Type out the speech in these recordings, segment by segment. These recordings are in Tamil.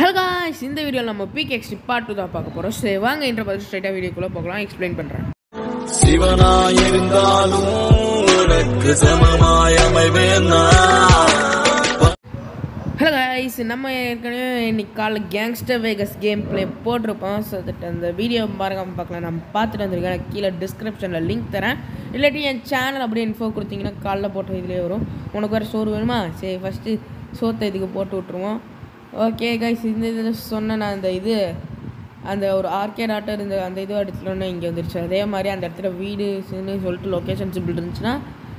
ஹலோ காய்ஸ் இந்த வீடியோவில் நம்ம பீக் எக்ஸ்டி பார்ட் டூ தான் பார்க்க போகிறோம் சரி வாங்க இன்ற பார்த்து ஸ்ட்ரைட்டாக வீடியோக்குள்ளே போகலாம். எக்ஸ்பிளைன் பண்ணுறேன் சிவனாயிருந்தாலும் உனக்கு சமமாய் அமைவேன். ஹலோ காய்ஸ் நம்ம ஏற்கனவே இன்னைக்கு காலைல கேங்ஸ்டர் வேகஸ் கேம் ப்ளே போட்டிருப்போம். ஸோ தட் அந்த வீடியோ பாருங்க பார்க்கலாம். நம்ம பார்த்துட்டு வந்திருக்கேன். கீழே டிஸ்கிரிப்ஷனில் லிங்க் தரேன். இல்லாட்டி என் சேனல் அப்படியே இன்ஃபோ கொடுத்தீங்கன்னா காலைல போட்ட இதுலேயே வரும். உனக்கு வேறு சோறு வேணுமா? சரி ஃபஸ்ட்டு சோத்தை இதுக்கு போட்டு விட்ருவோம் ஓகே கைஸ் இந்த இதில் சொன்ன நான் அந்த இது அந்த ஒரு ஆர்கேட் நாட்டை இருந்த அந்த இது இடத்துலன்னு இங்கே வந்துருச்சு. அதே மாதிரி அந்த இடத்துல வீடு சொல்லிட்டு லொக்கேஷன் சிம்பிள் இருந்துச்சுன்னா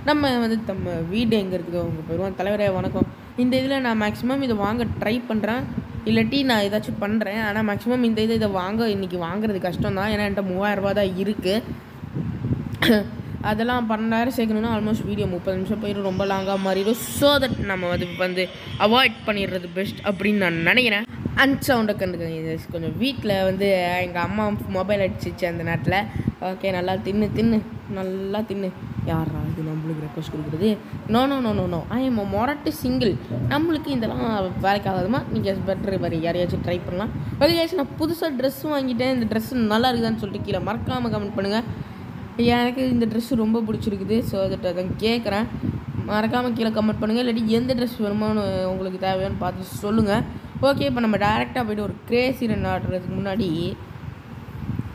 நம்ம வந்து நம்ம வீடு எங்கே இருக்குது அவங்க போயிடுவோம் தலைவரே வணக்கம். இந்த இதில் நான் மேக்ஸிமம் இதை வாங்க ட்ரை பண்ணுறேன் இல்லாட்டி நான் ஏதாச்சும் பண்ணுறேன் ஆனால் மேக்ஸிமம் இந்த இதை இதை வாங்க இன்றைக்கி வாங்குறது கஷ்டம் தான் ஏன்னா என்கிட்ட மூவாயிரரூபா தான் இருக்குது அதெல்லாம் பன்னெண்டாயிரம் சேர்க்கணுன்னா ஆல்மோஸ்ட் வீடியோ முப்பது நிமிஷம் போயிடும் ரொம்ப லாங்காக மாறிடும் ஸோ தட் நம்ம வந்து வந்து அவாய்ட் பண்ணிடுறது பெஸ்ட் அப்படின்னு நான் நினைக்கிறேன். அண்ட் சவுண்டை கண்டுக்கங்க கொஞ்சம் வீட்டில் வந்து எங்கள் அம்மா மொபைல் அடிச்சிச்சு அந்த நேரத்தில். ஓகே நல்லா தின்னு தின்னு. நல்லா தின்னு. யாரா இது நம்மளுக்கு ரெக்வஸ்ட் கொடுக்குறது? No no no no no I am மொரட்டு சிங்கிள் நம்மளுக்கு இதெல்லாம் வேலைக்கு ஆகாதுமா? நீங்கள் பெட்டர் வேறு யாரையாச்சும் ட்ரை பண்ணலாம். வெளியாச்சும் நான் புதுசாக ட்ரெஸ் வாங்கிட்டேன். இந்த ட்ரெஸ் நல்லா இருக்குதான்னு சொல்லிட்டு கீழே மறக்காமல் கமெண்ட் பண்ணுங்கள் எனக்கு இந்த ட்ரெஸ் ரொம்ப பிடிச்சிருக்குது. ஸோ அதை அதை கேட்குறேன் மறக்காமல் கீழே கமெண்ட் பண்ணுங்கள் இல்லாட்டி எந்த ட்ரெஸ் வேணுமோன்னு உங்களுக்கு தேவையான்னு பார்த்து சொல்லுங்கள் ஓகே இப்போ நம்ம டேரெக்டாக போய்ட்டு ஒரு கிரேசி ரன் ஆடுறதுக்கு முன்னாடி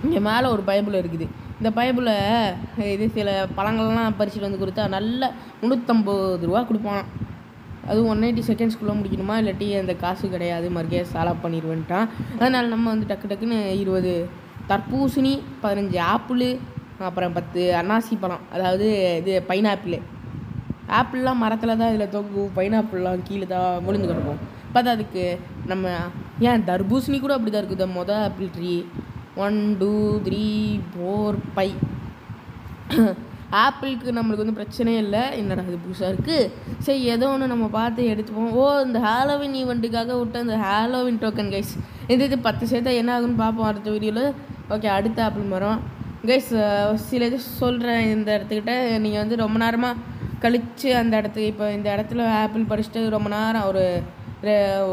இங்கே மேலே ஒரு பைபிள் இருக்குது. இந்த பைபிளில் இது சில பழங்கள்லாம் பறிச்சுட்டு வந்து கொடுத்தா நல்ல முந்நூற்றம்பது ரூபா கொடுப்பான். அதுவும் ஒன் எயிட்டி செகண்ட்ஸ்குள்ளே முடிக்கணுமா? இல்லாட்டி அந்த காசு கிடையாது. மறுபடியும் சாலா பண்ணிடுவேன்ட்டான். அதனால் நம்ம வந்து டக்கு டக்குன்னு இருபது தர்பூசணி பதினஞ்சு ஆப்பிள் அப்புறம் பத்து அன்னாசி பழம். அதாவது இது பைனாப்பிள். ஆப்பிள்லாம் மரத்தில் தான் இதில் தொங்கும். பைனாப்பிள்லாம் கீழே தான் விழுந்து கிடக்கும். பார்த்தா அதுக்கு நம்ம ஏன் தர்பூசணி கூட அப்படி தான் இருக்குது மொதல் apple tree. One two three four five ஆப்பிளுக்கு நம்மளுக்கு வந்து பிரச்சனையே இல்லை. என்னடா இது புதுசாக இருக்குது சரி ஏதோ ஒன்று நம்ம பார்த்து எடுத்துப்போம். ஓ இந்த ஹாலோவின் ஈவெண்ட்டுக்காக விட்ட இந்த ஹாலோவின் டோக்கன் கைஸ் இந்த இது பத்து சேர்த்தா என்ன ஆகுன்னு பார்ப்போம் அடுத்த வீடியோவில் ஓகே அடுத்த ஆப்பிள் மரம். கைஸ் uh, சில இது சொல்கிறேன் இந்த இடத்துக்கிட்ட. நீங்கள் வந்து ரொம்ப நேரமாக கழித்து அந்த இடத்துக்கு இப்போ இந்த இடத்துல ஆப்பிள் பறிச்சுட்டு ரொம்ப நேரம் ஒரு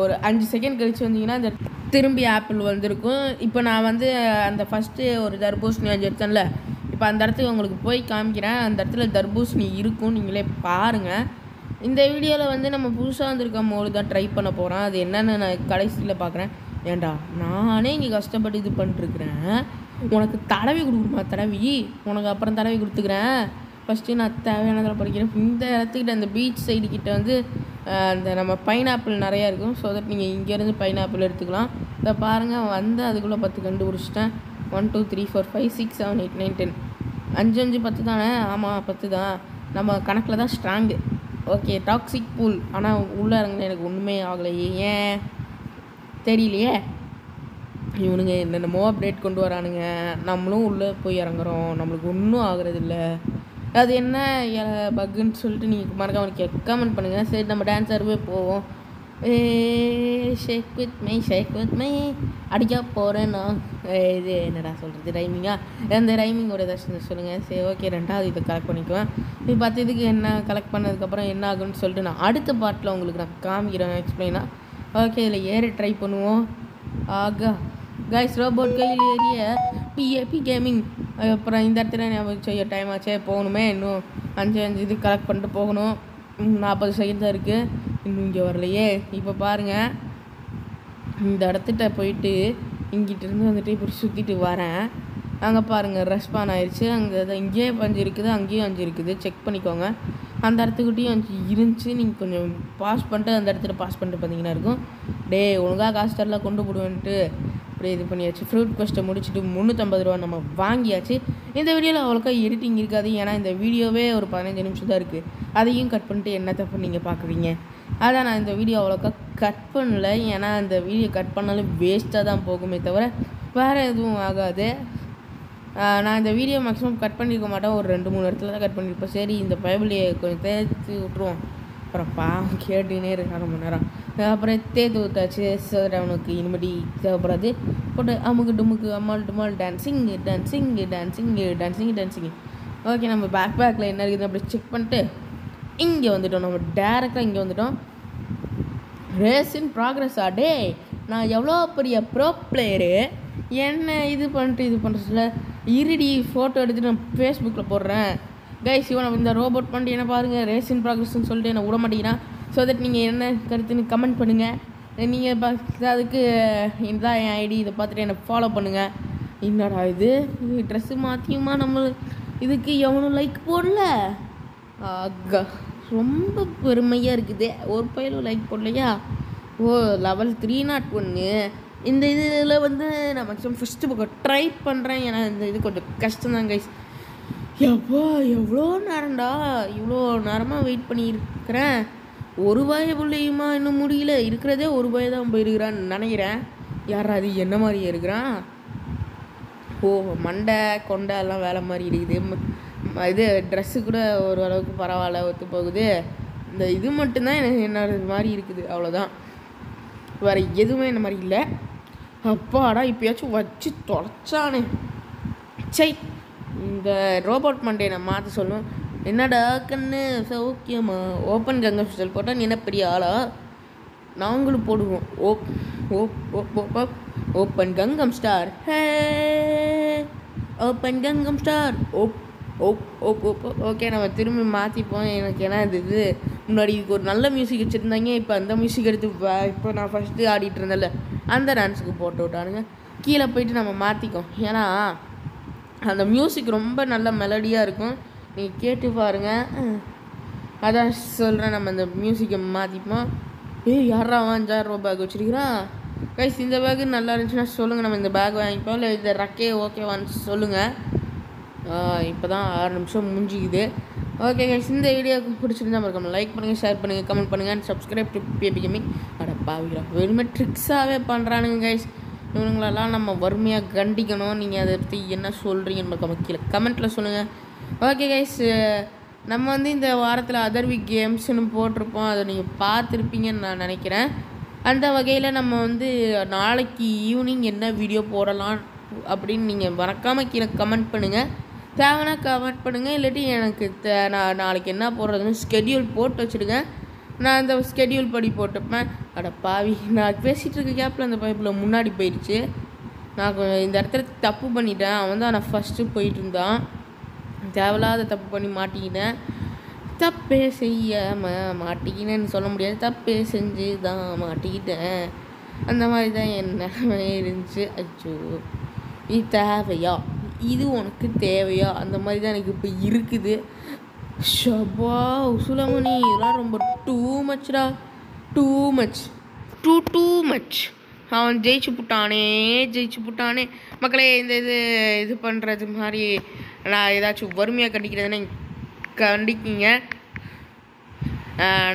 ஒரு அஞ்சு செகண்ட் கழித்து வந்தீங்கன்னா அந்த திரும்பி ஆப்பிள் வந்திருக்கும். இப்போ நான் வந்து அந்த ஃபஸ்ட்டு ஒரு தர்பூசணி அஞ்சு எடுத்தேன்ல. இப்போ அந்த இடத்துக்கு உங்களுக்கு போய் காமிக்கிறேன். அந்த இடத்துல தர்பூசணி இருக்கும். நீங்களே பாருங்கள் இந்த வீடியோவில் வந்து நம்ம புதுசாக வந்திருக்கும் போது தான் ட்ரை பண்ண போகிறோம் அது என்னென்னு நான் கடைசியில் பார்க்குறேன் ஏன்டா நானே இங்கே கஷ்டப்பட்டு இது பண்ணிருக்கிறேன் உனக்கு தடவி கொடுக்குமா தடவி. உனக்கு அப்புறம் தடவி கொடுத்துக்கிறேன். ஃபஸ்ட்டு நான் தேவையானதில் படிக்கிறேன். இந்த இடத்துக்கிட்ட அந்த பீச் சைடு கிட்ட வந்து அந்த நம்ம பைனாப்பிள் நிறையா இருக்கும். ஸோ தட் நீங்கள் இங்கேருந்து பைனாப்பிள் எடுத்துக்கலாம். இதை பாருங்கள் வந்து அதுக்குள்ளே பத்து கண்டுபிடிச்சிட்டேன். One two three four five six seven eight nine ten அஞ்சு அஞ்சு பத்து தானே? ஆமாம் பத்து தான். நம்ம கணக்கில் தான் ஸ்ட்ராங்கு ஓகே டாக்ஸிக் பூல் ஆனால் உள்ளே இறங்கின எனக்கு ஒன்றுமே ஆகலையே. ஏன்? தெரியலையே? இவனுங்க என்னென்னமோ அப்டேட் கொண்டு வரானுங்க. நம்மளும் உள்ளே போய் இறங்குறோம். நம்மளுக்கு ஒன்றும் ஆகுறது அது என்ன பக்குன்னு சொல்லிட்டு நீங்கள் மறக்காம கமெண்ட் பண்ணுங்கள் சரி நம்ம டான்ஸ் ஆடுவே போவோம். ஏ shake with my shake with my அடிக்க போகிறேன் நான். இது என்னடா சொல்கிறது ரைமிங்காக அந்த ரைமிங்கோட ஏதாச்சும் சொல்லுங்கள் சரி ஓகே ரெண்டாவது இதை கலெக்ட் பண்ணிக்குவேன். இது பத்து இதுக்கு என்ன கலெக்ட் பண்ணதுக்கப்புறம் என்ன ஆகும்னு சொல்லிட்டு நான் அடுத்த பாட்டில் உங்களுக்கு நான் காமிக்கிறேன். எக்ஸ்பிளைனாக ஓகே இதில் ஏற ட்ரை பண்ணுவோம். ஆகா. கைஸ் ரோபோட் கையில் ஏறிய பிஏபி கேமிங் அப்புறம் இந்த இடத்துல ஞாபகம் செய்ய டைம் ஆச்சே போகணுமே இன்னும் அஞ்சு அஞ்சு இது கலெக்ட் பண்ணிட்டு போகணும் நாற்பது செகண்ட் தான் இருக்குது இன்னும் இங்கே வரலையே இப்போ பாருங்கள் இந்த இடத்துட்ட போயிட்டு இங்கிட்ட இருந்து வந்துட்டு இப்படி சுற்றிட்டு வரேன் அங்கே பாருங்கள் ரெஸ்பான் ஆயிடுச்சு அங்கே இங்கேயே அஞ்சு இருக்குது அங்கேயும் அஞ்சு இருக்குது செக் பண்ணிக்கோங்க அந்த இடத்துக்கிட்டையும் அஞ்சு இருந்துச்சு நீங்கள் கொஞ்சம் பாஸ் பண்ணிட்டு அந்த இடத்துல பாஸ் பண்ணிட்டு பார்த்தீங்கன்னா இருக்கும் டே ஒழுங்காக காசு தரல கொண்டு போடுவேன்ட்டு அப்படியே இது பண்ணியாச்சு. ஃப்ரூட் பஸ்ட்டை முடிச்சுட்டு முந்நூற்றம்பது ரூபா நம்ம வாங்கியாச்சு. இந்த வீடியோவில் அவ்வளோக்கா எடிட்டிங் இருக்காது. ஏன்னா இந்த வீடியோவே ஒரு பதினஞ்சு நிமிஷம் தான் இருக்குது அதையும் கட் பண்ணிட்டு என்ன தப்பு நீங்கள் பார்க்குறீங்க அதான் நான் இந்த வீடியோ அவ்வளோக்கா கட் பண்ணல. ஏன்னா அந்த வீடியோ கட் பண்ணாலும் வேஸ்ட்டாக தான் போகுமே தவிர வேறு எதுவும் ஆகாது. நான் இந்த வீடியோ மேக்ஸிமம் கட் பண்ணியிருக்க மாட்டேன். ஒரு ரெண்டு மூணு இடத்துல தான் கட் பண்ணியிருப்பேன் சரி இந்த பைபிளியை கொஞ்சம் தேய்ச்சி விட்ருவோம் அப்புறம் பாவம் கேட்டுனே இருக்காங்க ரொம்ப மணி நேரம். அப்புறம் தேய்த்து ஊற்றாச்சு சார் அவனுக்கு இனிமேடி தேவைப்படாது. போட்டு அமுக்கு டுமுக்கு அம்மாள் டுமால் dancing dancing dancing dancing dancing okay நம்ம பேக் பேக்கில் என்ன இருக்குது அப்படி செக் பண்ணிட்டு இங்கே வந்துட்டோம். நம்ம டேரெக்டாக இங்கே வந்துட்டோம். ரேஸ் இன் ப்ராக்ரஸ் டே நான் எவ்வளோ பெரிய ப்ரோ பிளேயரு என்ன இது பண்ணிட்டு இது பண்ணுறதுல இருடி ஃபோட்டோ எடுத்துகிட்டு நான் ஃபேஸ்புக்கில் போடுறேன். கைஸ் இவன் இந்த ரோபோட் பண்ணிட்டு என்ன பாருங்கள் ரேஸ் இன் ப்ராக்ரஸ்ன்னு சொல்லிட்டு என்ன விட மாட்டேங்கிறான் ஸோ தட் நீங்கள் என்ன கருத்துன்னு கமெண்ட் பண்ணுங்கள் நீங்கள் பார்த்து அதுக்கு இதுதான் என் ஐடி இதை பார்த்துட்டு என்னை ஃபாலோ பண்ணுங்கள் என்னடா இது? ட்ரெஸ்ஸு மாற்றியுமா நம்ம? இதுக்கு எவனும் லைக் போடல. அக்கா ரொம்ப பெருமையாக இருக்குது. ஒரு பயிலும் லைக் போடலையா? ஓ லெவல் த்ரீ நாட் ஒன்று இந்த இதில் வந்து நான் மேக்ஸிமம் ஃபஸ்ட்டு பக்கம் ட்ரை பண்ணுறேன் ஏன்னா இந்த இது கொஞ்சம் கஷ்டம்தான் கைஸ் எப்பா எவ்வளோ நேரம்டா? இவ்வளோ நேரமாக வெயிட் பண்ணியிருக்கிறேன். ஒரு பாய பிள்ளையுமா இன்னும் முடியல. இருக்கிறதே ஒரு பாய தான் போயிருக்கிறான்னு நினைக்கிறேன். யார் அது? என்ன மாதிரி இருக்கிறான் ஓ மண்டை கொண்டை எல்லாம் வேலை மாதிரி இருக்குது. இது ட்ரெஸ்ஸு கூட ஓரளவுக்கு பரவாயில்ல ஒத்து போகுது. இந்த இது மட்டும்தான் எனக்கு என்ன மாதிரி இருக்குது. அவ்வளோதான் வேறு எதுவுமே இந்த மாதிரி இல்லை. அப்பாடா இப்போயாச்சும் வச்சு தொலைச்சானே சை இந்த ரோபோட் மண்டே நான் மாற்ற சொல்லும் என்னடா கண்ணு? சௌக்கியமா? ஓப்பன் கங்கா ஸ்பெஷல் போட்டால் நீ என்ன பெரிய ஆளா? நாங்களும் போடுவோம். ஓப் ஓப் ஓப் ஓப் ஓப் open Gangnam star hey. Open Gangnam star ஓப் ஓப் ஓப் ஓப் ஓகே நம்ம திரும்பி மாற்றிப்போம் எனக்கு ஏன்னா இது இது? முன்னாடி இதுக்கு ஒரு நல்ல மியூசிக் வச்சுருந்தாங்க. இப்போ அந்த மியூசிக் எடுத்து இப்போ நான் ஃபஸ்ட்டு ஆடிட்டு இருந்தேன்ல அந்த டான்ஸுக்கு போட்டு விட்டானுங்க. கீழே போயிட்டு நம்ம மாற்றிக்கோம் ஏன்னா அந்த மியூசிக் ரொம்ப நல்ல மெலடியாக இருக்கும். நீங்கள் கேட்டு பாருங்கள் அதான் சொல்கிறேன் நம்ம இந்த மியூசிக்கை மாற்றிப்போம் ஏய் யாரா அஞ்சாயிரம் ரூபா பேக் வச்சுருக்கிறான் கைஸ் இந்த பேக் நல்லா இருந்துச்சுன்னா சொல்லுங்கள் நம்ம இந்த பேக் வாங்கிப்போம். இல்லை இந்த ரக்கே ஓகேவான்னு சொல்லுங்கள் இப்போ தான் ஆறு நிமிஷம் முடிஞ்சிக்குது. ஓகே கைஸ் இந்த வீடியோ பிடிச்சிருந்தா மறக்காம லைக் பண்ணுங்கள் ஷேர் பண்ணுங்கள் கமெண்ட் பண்ணுங்கள் அண்ட் சப்ஸ்கிரைப் டு பேபி அட பாவிரா வெறுமே ட்ரிக்ஸாகவே பண்ணுறானுங்க கைஸ் இவனுங்களெல்லாம் நம்ம வறுமையாக கண்டிக்கணும். நீங்கள் அதை பற்றி என்ன சொல்கிறீங்கன்னு மறக்காம கீழே கமெண்ட்டில் சொல்லுங்கள் ஓகே கைஸ் நம்ம வந்து இந்த வாரத்தில் அதர் கேம்ஸ்னு போட்டிருப்போம். அதை நீங்கள் பார்த்துருப்பீங்கன்னு நான் நினைக்கிறேன். அந்த வகையில் நம்ம வந்து நாளைக்கு ஈவினிங் என்ன வீடியோ போடலாம் அப்படின்னு நீங்கள் மறக்காமல் கீழே கமெண்ட் பண்ணுங்கள் தேவைன்னா கமெண்ட் பண்ணுங்கள் இல்லாட்டி எனக்கு தே நான் நாளைக்கு என்ன போடுறதுன்னு ஸ்கெடியூல் போட்டு வச்சுடுங்க. நான் அந்த ஸ்கெடியூல் படி போட்டுப்பேன் அட பாவி நான் பேசிகிட்டு இருக்க கேப்பில் அந்த பைப்பில் முன்னாடி போயிடுச்சு. நான் கொஞ்சம் இந்த இடத்துல தப்பு பண்ணிட்டேன். அவன் தான் நான் ஃபஸ்ட்டு போயிட்டு இருந்தான். தேவையில்லாத தப்பு பண்ணி மாட்டிக்கிட்டேன். தப்பே செய்யாம மாட்டிக்கினேன்னு சொல்ல முடியாது. தப்பே செஞ்சு தான் மாட்டிக்கிட்டேன். அந்த மாதிரி தான் என் நிலைமை இருந்துச்சு. அச்சோ இது தேவையா? இது உனக்கு தேவையா? அந்த மாதிரி தான் எனக்கு இப்போ இருக்குது. ஷபா உசுலமணி இதெல்லாம் ரொம்ப too மச்டா too. Much too too much அவன் ஜெயிச்சு புட்டானே ஜெயிச்சு புட்டானே. மக்களே இந்த இது இது பண்ணுறது மாதிரி நான் ஏதாச்சும் வறுமையாக கண்டிக்கிறதுன்னு கண்டிக்கிங்க.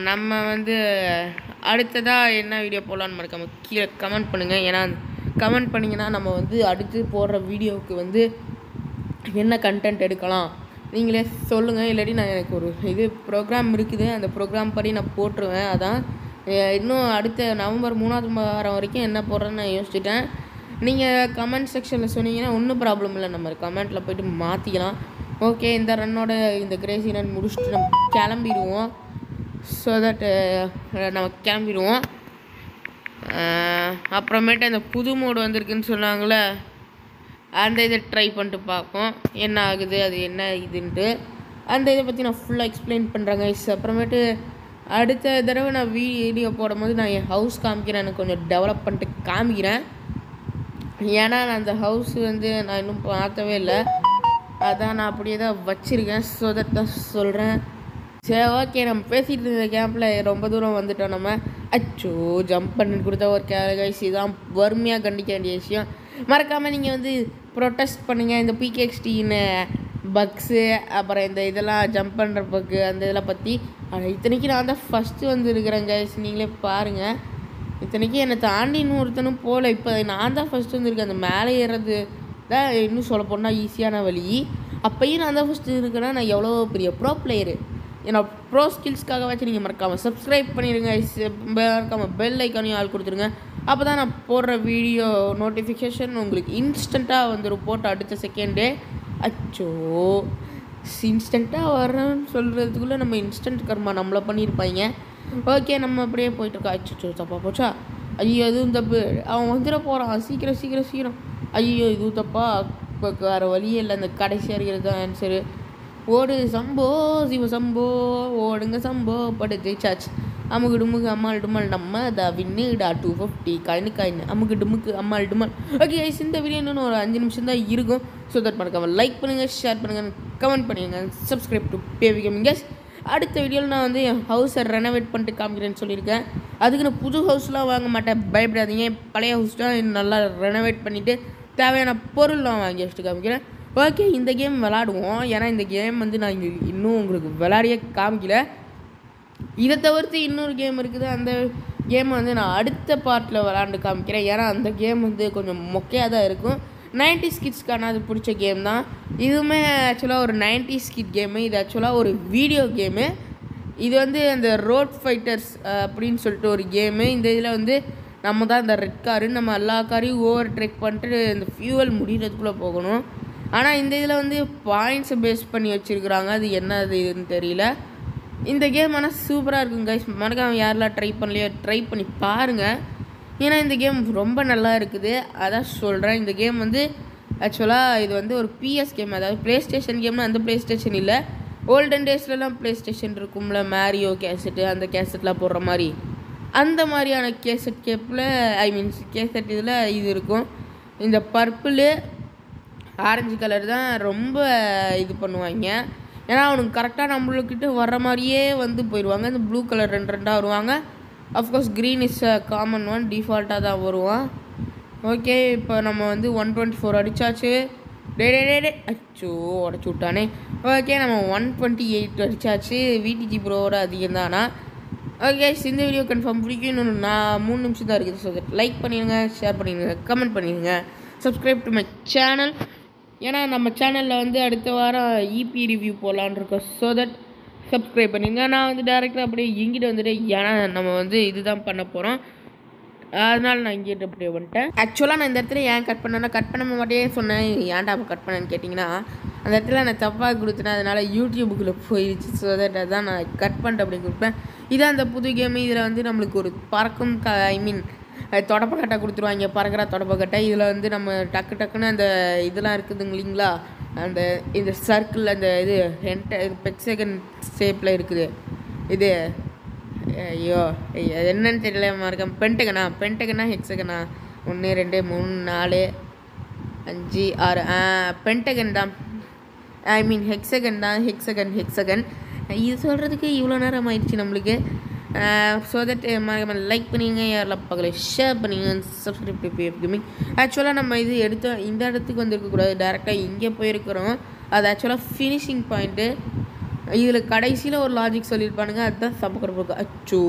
நம்ம வந்து அடுத்ததாக என்ன வீடியோ போடலான்னு மறக்காம கீழே கமெண்ட் பண்ணுங்கள் ஏன்னா கமெண்ட் பண்ணிங்கன்னா நம்ம வந்து அடுத்து போடுற வீடியோவுக்கு வந்து என்ன கண்டென்ட் எடுக்கலாம்? நீங்களே சொல்லுங்கள் இல்லாட்டி நான் எனக்கு ஒரு இது ப்ரோக்ராம் இருக்குது. அந்த ப்ரோக்ராம் படி நான் போட்டுருவேன். அதான் இன்னும் அடுத்த நவம்பர் மூணாவது வாரம் வரைக்கும் என்ன போடுறேன்னு நான் யோசிச்சுட்டேன். நீங்கள் கமெண்ட் செக்ஷனில் சொன்னீங்கன்னா ஒன்றும் ப்ராப்ளம் இல்லை. நம்ம கமெண்ட்டில் போயிட்டு மாற்றிக்கலாம் ஓகே இந்த ரன்னோட இந்த கிரேசி ரன் முடிச்சுட்டு நம்ம கிளம்பிடுவோம். ஸோ தட்டு நம்ம கிளம்பிடுவோம். அப்புறமேட்டு அந்த புது மோடு வந்திருக்குன்னு சொன்னாங்களே அந்த இதை ட்ரை பண்ணிட்டு பார்ப்போம். என்ன ஆகுது அது என்ன இதுன்ட்டு. அந்த இதை பற்றி நான் ஃபுல்லாக எக்ஸ்பிளைன் பண்ணுறேங்க அப்புறமேட்டு அடுத்த தடவை நான் வீடியோ போடும்போது நான் என் ஹவுஸ் காமிக்கிறேன். எனக்கு கொஞ்சம் டெவலப் பண்ணிட்டு காமிக்கிறேன். ஏன்னா நான் அந்த ஹவுஸ் வந்து நான் இன்னும் பார்த்தவே இல்லை. அதான் நான் அப்படியே தான் வச்சுருக்கேன். ஸோ தட் தான் சொல்கிறேன் சரி ஓகே நம்ம பேசிகிட்டு இருந்த கேம்பில் ரொம்ப தூரம் வந்துட்டோம் நம்ம. அச்சோ ஜம்ப் பண்ணி கொடுத்த ஒரு கேரகைஸ் இதான் வறுமையாக கண்டிக்க வேண்டிய விஷயம். மறக்காமல் நீங்கள் வந்து ப்ரொட்டஸ்ட் பண்ணுங்கள் இந்த பிகேஎக்ஸ்டின்னு பக்ஸு அப்புறம் இந்த இதெல்லாம் ஜம்ப் பண்ணுற பக்கு அந்த இதெல்லாம் பற்றி ஆனால் இத்தனைக்கு நான் தான் ஃபஸ்ட்டு வந்துருக்கிறேன் கைஸ் நீங்களே பாருங்கள் இத்தனைக்கும் என்னை தாண்டி இன்னொருத்தனும் போகல இப்போ நான் தான் ஃபஸ்ட்டு வந்திருக்கேன். அந்த மேலே ஏறுறது தான் இன்னும் சொல்ல போனால் ஈஸியான வழி. அப்பையும் நான் தான் ஃபஸ்ட்டு இருக்கேன்னா நான் எவ்வளோ பெரிய ப்ரோ பிளேயரு ஏன்னா ப்ரோ ஸ்கில்ஸ்க்காக வச்சு நீங்கள் மறக்காமல் சப்ஸ்கிரைப் பண்ணிடுங்க மறக்காமல் பெல் ஐக்கானையும் ஆள் கொடுத்துருங்க. அப்போ தான் நான் போடுற வீடியோ நோட்டிஃபிகேஷன் உங்களுக்கு இன்ஸ்டண்ட்டாக வந்துடும் போட்ட அடுத்த செகண்டே அச்சோ இன்ஸ்டண்ட்டாக வர்றேன்னு சொல்கிறதுக்குள்ளே நம்ம இன்ஸ்டன்ட் கர்மா நம்மளை பண்ணியிருப்பாங்க ஓகே நம்ம அப்படியே போயிட்டுருக்கோம். அச்சோ தப்பா போச்சா? ஐயோ இதுவும் தப்பு. அவன் வந்துட போகிறான் சீக்கிரம் சீக்கிரம் சீக்கிரம். ஐயோ இதுவும் தப்பா? இப்போ வேறு வழியே இல்லை. அந்த கடைசியாக இருக்கிறது தான் ஆன்சரு ஓடு சம்போ சிவ சம்போ ஓடுங்க சம்போ படுக்கை சாச். அமுகு டுமுக்கு அம்மாள் டுமால் நம்ம வின்னு டா டூ ஃபிஃப்டி காயின் காயின் அமுகு டுமுக்கு அம்மாள் டுமால் ஓகே இந்த வீடியோ இன்னும் ஒரு அஞ்சு நிமிஷம் தான் இருக்கும். ஸோ தட் மறக்காம லைக் பண்ணுங்கள் ஷேர் பண்ணுங்கள் கமெண்ட் பண்ணுங்கள் சப்ஸ்கிரைப் டு பேவி கமிங்கஸ் அடுத்த வீடியோவில் நான் வந்து என் ஹவுஸை ரெனோவேட் பண்ணிட்டு காமிக்கிறேன்னு சொல்லியிருக்கேன். அதுக்கு நான் புது ஹவுஸ்லாம் வாங்க மாட்டேன். பயப்படாதீங்க. பழைய ஹவுஸ் தான் நல்லா ரெனோவேட் பண்ணிவிட்டு தேவையான பொருள்லாம் வாங்கி வச்சுட்டு காமிக்கிறேன். ஓகே இந்த கேம் விளாடுவோம். ஏன்னா இந்த கேம் வந்து நான் இன்னும் உங்களுக்கு விளையாடியே காமிக்கல. இதை தவிர்த்து இன்னொரு கேம் இருக்குது. அந்த கேமை வந்து நான் அடுத்த பார்ட்டில் விளாண்டு காமிக்கிறேன். ஏன்னா அந்த கேம் வந்து கொஞ்சம் மொக்கையாக தான் இருக்கும். நைன்டி ஸ்கிட்ஸ்க்கான அது பிடிச்ச கேம் தான். இதுவுமே ஆக்சுவலாக ஒரு நைன்டி ஸ்கிட் கேமு இது ஆக்சுவலாக ஒரு வீடியோ கேமு இது வந்து அந்த ரோட் ஃபைட்டர்ஸ் அப்படின்னு சொல்லிட்டு ஒரு கேமு இந்த இதில் வந்து நம்ம தான் இந்த ரெட் காரு நம்ம எல்லா காரையும் ஓவர் ட்ரெக் பண்ணிட்டு இந்த ஃபியூவல் முடிகிறதுக்குள்ளே போகணும். ஆனால் இந்த இதில் வந்து பாயிண்ட்ஸை பேஸ் பண்ணி வச்சுருக்குறாங்க. அது என்ன அது இதுன்னு தெரியல. இந்த கேம் ஆனால் சூப்பராக இருக்குங்க கைஸ் மறக்காம யாரெல்லாம் ட்ரை பண்ணலையோ ட்ரை பண்ணி பாருங்கள் ஏன்னா இந்த கேம் ரொம்ப நல்லா இருக்குது. அதான் சொல்கிறேன் இந்த கேம் வந்து ஆக்சுவலாக இது வந்து ஒரு பிஎஸ் கேம் அதாவது ப்ளே ஸ்டேஷன் கேம்னா அந்த ப்ளே ஸ்டேஷன் இல்லை. ஓல்டன் டேஸ்லலாம் ப்ளே ஸ்டேஷன் இருக்கும்ல மேரியோ கேசட்டு அந்த கேசட்லாம் போடுற மாதிரி. அந்த மாதிரியான கேசட் கேப்பில் ஐ மீன்ஸ் கேசட் இதில் இது இருக்கும். இந்த பர்பிளு ஆரஞ்சு கலர் தான் ரொம்ப இது பண்ணுவாங்க. ஏன்னா அவனுக்கு கரெக்டாக நம்மளுக்கிட்ட வர்ற மாதிரியே வந்து போயிடுவாங்க. இந்த ப்ளூ கலர் ரெண்டு ரெண்டாக வருவாங்க. Of course green is a common one டிஃபால்ட்டாக தான் வருவான். ஓகே இப்போ நம்ம வந்து ஒன் டுவெண்ட்டி ஃபோர் அடித்தாச்சு டே டே டே டே அச்சோ உடச்சி விட்டானே. ஓகே நம்ம ஒன் டுவெண்ட்டி எயிட் அடித்தாச்சு விடிஜி ப்ரோவோட அதிகம் தானா ஓகே இந்த வீடியோ கன்ஃபார்ம் பிடிக்கும் நான் மூணு நிமிஷம் தான் இருக்குது. ஸோ லைக் பண்ணிடுங்க ஷேர் பண்ணிடுங்க கமெண்ட் பண்ணிடுங்க. சப்ஸ்கிரைப் டு மை சேனல் ஏன்னா நம்ம சேனலில் வந்து அடுத்த வாரம் இபி ரிவ்யூ போடலான்னு இருக்கோம். ஸோ தட் சப்ஸ்கிரைப் பண்ணிடுங்க நான் வந்து டேரெக்டாக அப்படியே இங்கிட்டு வந்துட்டு ஏன்னா நம்ம வந்து இதுதான் பண்ண போகிறோம் அதனால் நான் இங்கே அப்படியே வந்துட்டேன். ஆக்சுவலாக நான் இந்த இடத்துல ஏன் கட் பண்ணேன்னா கட் பண்ண மாட்டே சொன்னேன். ஏன்டா அப்போ கட் பண்ணேன்னு கேட்டிங்கன்னா அந்த இடத்துல நான் தப்பாக கொடுத்தேன் அதனால் யூடியூபுக்குள்ளே போயிடுச்சு. ஸோ தட் அதான் நான் கட் பண்ணிட்டு அப்படி கொடுப்பேன். இதான் அந்த புது கேமு இதில் வந்து நம்மளுக்கு ஒரு பறக்கும் க ஐ மீன் தொடப்பக்கட்டை கொடுத்துருவாங்க பறக்கிற தொடப்பக்கட்டை இதில் வந்து நம்ம டக்கு டக்குன்னு அந்த இதெல்லாம் இருக்குதுங்க இல்லைங்களா? அந்த இந்த சர்க்கிள் அந்த இது என்ட பெக்ஸகன் ஷேப்பில் இருக்குது. இது. ஐயோ ஐயோ, என்னன்னு தெரியல மறக்காம? பென்டகனா பென்டகனா ஹெக்ஸகனா ஒன்று ரெண்டு மூணு நாலு அஞ்சு ஆறு. பென்டகன் தான். ஐ மீன் ஹெக்ஸகன் தான். ஹெக்ஸகன் ஹெக்ஸகன் இது சொல்கிறதுக்கு இவ்வளோ நேரம் ஆயிடுச்சு நம்மளுக்கு. Uh, ஸோ தட் uh, மறக்காமல் லைக் பண்ணிங்க. யாரெல்லாம் பார்க்கல ஷேர் பண்ணிங்க. சப்ஸ்கிரைப் டு ஆக்சுவலாக நம்ம இது எடுத்த இந்த இடத்துக்கு வந்திருக்கக்கூடாது டேரெக்டாக இங்கே போயிருக்கிறோம். அது ஆக்சுவலாக ஃபினிஷிங் பாயிண்ட்டு இதில் கடைசியில் ஒரு லாஜிக் சொல்லியிருப்பானுங்க. அதுதான் சப்பக்கர போக்கு அச்சோ.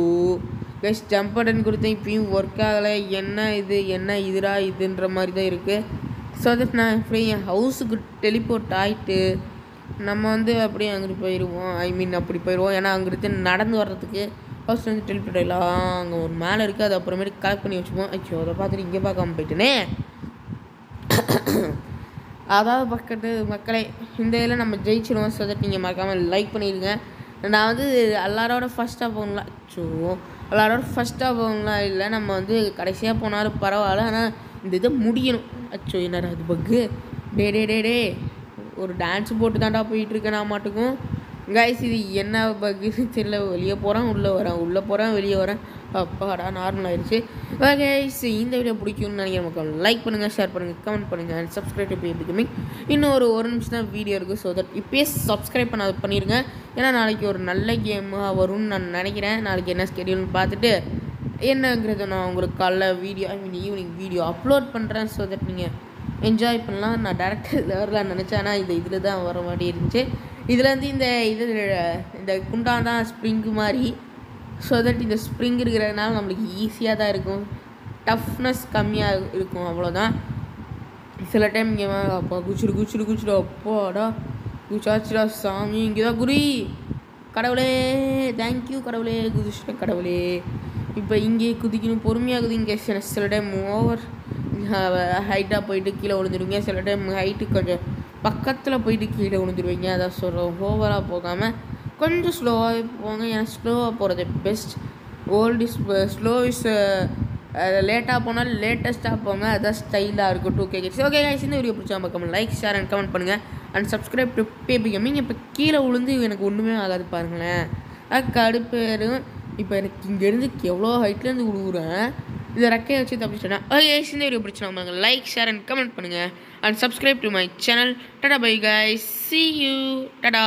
கஸ் ஜம்ப் பட்டன் கொடுத்தேன். இப்பயும் ஒர்க் ஆகலை. என்ன இது? என்ன இதுடா இதுன்ற மாதிரி தான் இருக்குது ஸோ தட் நான் இப்படி என் ஹவுஸுக்கு டெலிபோர்ட் ஆகிட்டு நம்ம வந்து அப்படியே அங்கிட்டு போயிடுவோம் ஐ மீன் அப்படி போயிடுவோம் ஏன்னா அங்கிட்டு நடந்து வர்றதுக்கு ஃபர்ஸ்ட் வந்து டெலிபோர்ட் ஆகலாம் அங்கே ஒரு மேலே இருக்குது அது அப்புறமேட்டு கலெக்ட் பண்ணி வச்சுப்போம். ஐயோ அதை பார்த்துட்டு இங்கே பார்க்காம போயிட்டேனே. அதாவது பக்கத்து மக்களே இந்த இதில் நம்ம ஜெயிச்சிடுவோம் ஸோ தட் நீங்கள் மறக்காமல் லைக் பண்ணிடுங்க. நான் வந்து எல்லாரோட ஃபஸ்ட்டாக போகலாம் ஸோ எல்லாரோட ஃபஸ்ட்டாக போகலாம் இல்லை. நம்ம வந்து கடைசியாக போனாலும் பரவாயில்ல. ஆனால் இந்த இதை முடியணும். அச்சோ என்னடா அது பக்கு டே டே டே டே ஒரு டான்ஸ் போட்டு தாண்டா போயிட்டுருக்கேன் நான் மாட்டுக்கும். கைஸ் இது என்ன பக்குன்னு தெரியல. வெளியே போகிறேன் உள்ளே வரேன். உள்ளே போகிறேன் வெளியே வரேன். அப்பாடா நார்மல் ஆயிடுச்சு கைஸ் இந்த வீடியோ பிடிக்கும்னு நினைக்கிற மக்கள் லைக் பண்ணுங்கள் ஷேர் பண்ணுங்கள் கமெண்ட் பண்ணுங்கள் அண்ட் சப்ஸ்கிரைப் பண்ணி இன்னும் ஒரு ஒரு நிமிஷம் தான் வீடியோ இருக்குது ஸோ தட் இப்போயே சப்ஸ்கிரைப் பண்ண பண்ணிடுங்க ஏன்னா நாளைக்கு ஒரு நல்ல கேமாக வரும்னு நான் நினைக்கிறேன். நாளைக்கு என்ன ஸ்கெடியூல்னு பார்த்துட்டு என்னங்கிறத நான் உங்களுக்கு காலைல video I mean evening video upload பண்ணுறேன் ஸோ தட் நீங்கள் என்ஜாய் பண்ணலாம். நான் டேரக்டாக இதில் வரலான்னு நினச்சேன். ஆனால் இது இதில் தான் வர மாதிரி இருந்துச்சு இதில் வந்து இந்த இது இந்த குண்டான் தான் ஸ்ப்ரிங்கு மாதிரி. ஸோ தட் இந்த ஸ்ப்ரிங் இருக்கிறதுனால நம்மளுக்கு ஈஸியாக தான் இருக்கும். டஃப்னஸ் கம்மியாக இருக்கும் அவ்வளோதான் சில டைம் இங்கே அப்பா குச்சிடு குச்சிடு குச்சிடு. அப்பாடா குச்சாச்சுடா சாமி இங்கே தான் குரு கடவுளே தேங்க்யூ கடவுளே குதிச்சிட்டேன் கடவுளே. இப்போ இங்கே குதிக்கணும் பொறுமையாக குதிங்க சில சில டைம் ஓவர் ஹைட்டாக போயிட்டு கீழே விழுந்துடுங்க சில டைம் ஹைட்டு கொஞ்சம் பக்கத்தில் போயிட்டு கீழே விழுந்துருவீங்க. அதான் சொல்கிறோம் ஓவராக போகாமல் கொஞ்சம் ஸ்லோவாகவே போங்க. ஏன்னா ஸ்லோவாக போகிறது best old is slow is லேட்டாக போனால் லேட்டஸ்ட்டாக போங்க. அதான் ஸ்டைலாக இருக்கும் two K kids okay guys இந்த வீடியோ பிடிச்சா பக்கம் லைக் ஷேர் அண்ட் கமெண்ட் பண்ணுங்கள் and subscribe to baby coming இப்போ கீழே விழுந்து எனக்கு ஒன்றுமே ஆகாது பாருங்களேன். கடுப்பேரும் இப்போ எனக்கு இங்கேருந்து எவ்வளோ ஹைட்லேருந்து விழுகுறேன் இது ரெக்கையை வச்சு தப்பிச்சிட்டேன் ஓகே இந்த வீடியோ பிடிச்சா லைக் ஷேர் அண்ட் கமெண்ட் பண்ணுங்கள் and subscribe to my channel tata bye guys. See you tata.